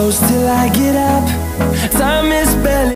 close till I get up.